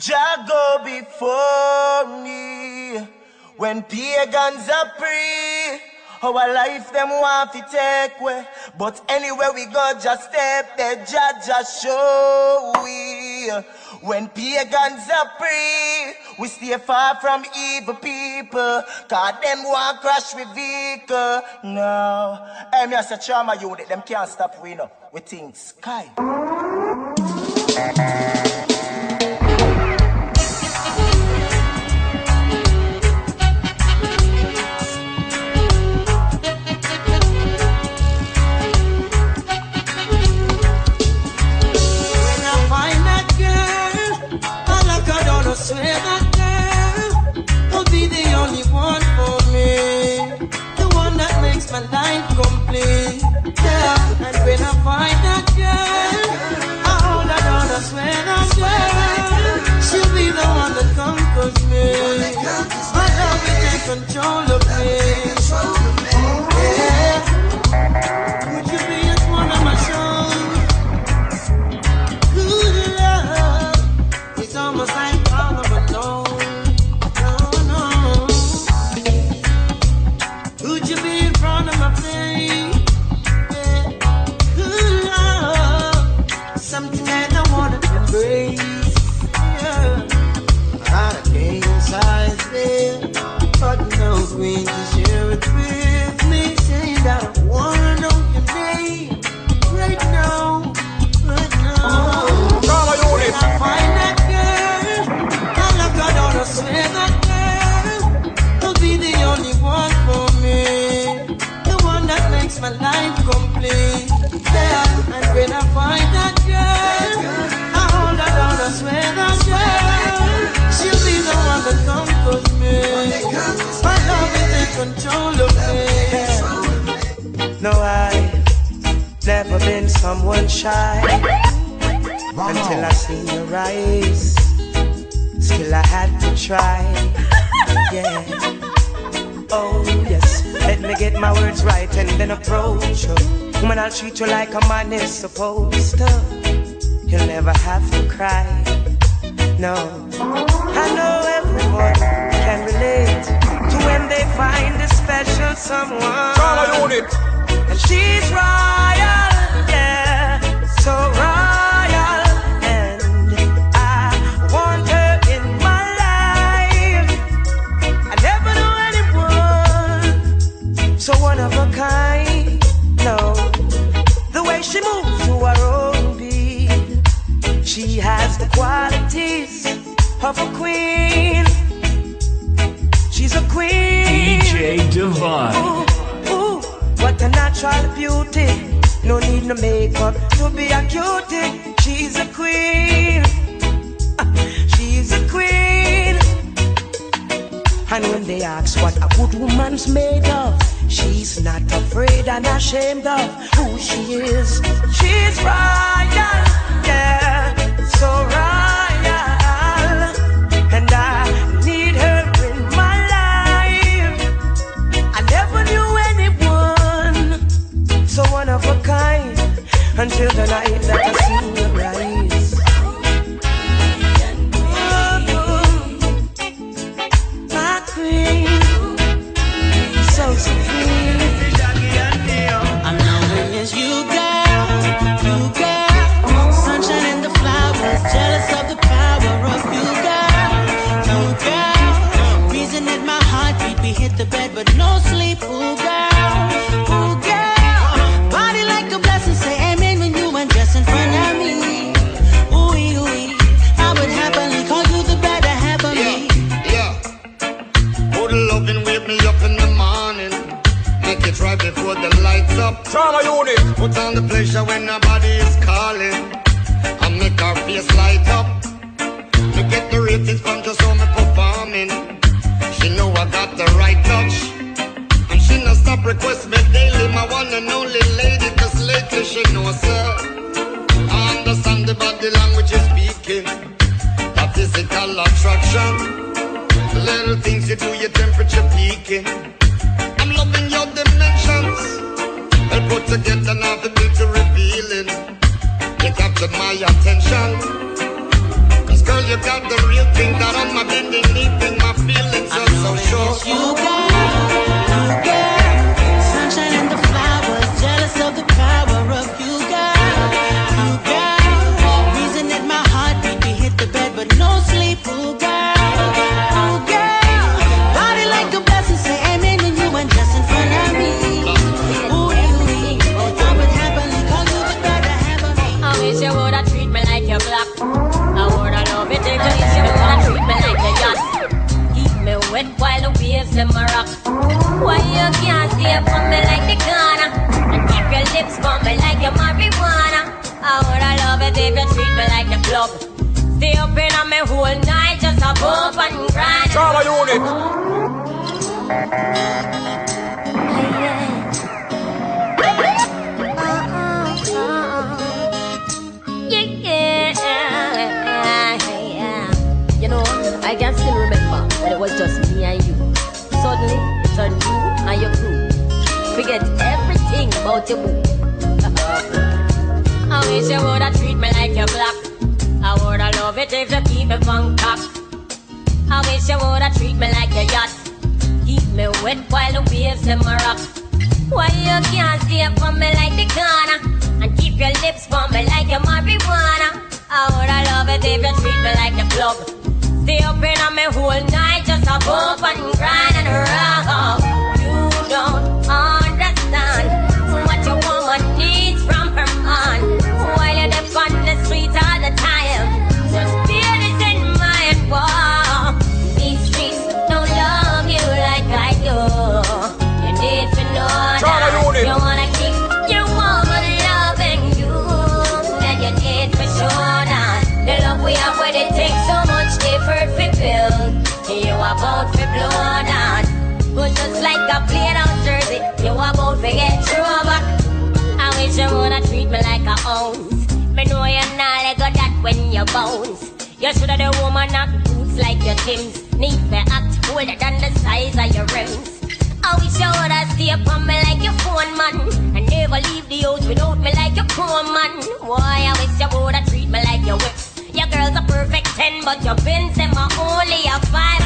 Jah go before me when pagans are free. Our life them want to take way, but anywhere we go, just step there, Jah just show we. When pagans are free, we stay far from evil people, cause them want crash with vehicle. No, I'm just a trauma unit, them can't stop we no. We think sky. Control of control of me. No, I've never been someone shy until I seen your eyes. Still, I had to try. Yeah. Oh, yes. Let me get my words right and then approach you. Woman, I'll treat you like a man is supposed to. You'll never have to cry. No. I know everyone when they find a special someone. And she's royal, yeah, so royal. Ooh, ooh, what a natural beauty. No need no makeup to be a cutie. She's a queen. She's a queen. And when they ask what a good woman's made of, she's not afraid and ashamed of who she is. She's royal, yeah, until the night that I see pleasure when nobody is calling. I make our face light up. To get the ratings from just how me performing. She know I got the right touch. And she no stop request me daily. My one and only lady. Cause lately she knows her. I understand the body language you're speaking. That physical attraction. The little things you do, your temperature peaking. I'm loving your dimensions. Well put together now the beauty revealing. You captured my attention. Cause girl, you got the real thing that on my bending knee thing. My feelings are so sure. You girl, you girl, sunshine and the flowers, jealous of the power Drama unit. You know, I can still remember when it was just me and you. Suddenly, it turned you and your crew. Forget everything about your boo. I wish you woulda treat me like your black. I woulda love it if you keep it from cock. I wish you woulda treat me like a yacht. Keep me wet while the waves them a rock. Why you can't stay for me like the Ghana and keep your lips for me like your marijuana? I woulda love it if you treat me like the club. Stay up in on me whole night just a bump and grind and rock. Me know you're not let go that when you bounce. You shoulda the woman knock boots like your Tim's. Need to act older than the size of your rims. I wish you woulda stay upon me like your phone man And never leave the house without me like your poor man Why I wish you woulda treat me like your whips Your girl's a perfect 10 but your pins them are only a 5